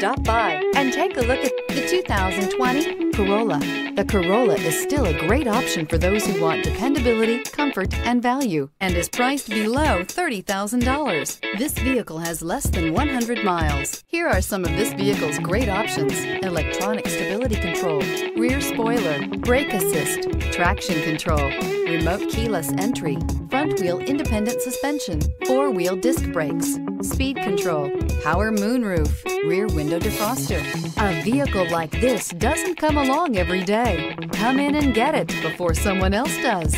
stop by and take a look at the 2020 Corolla. The Corolla is still a great option for those who want dependability, comfort, and value, and is priced below $30,000. This vehicle has less than 100 miles. Here are some of this vehicle's great options. Electronic stability control, rear spoiler, brake assist, traction control, remote keyless entry, front wheel independent suspension, four wheel disc brakes, speed control, power moonroof, rear window defroster. A vehicle like this doesn't come along every day. Come in and get it before someone else does.